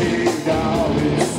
Sing down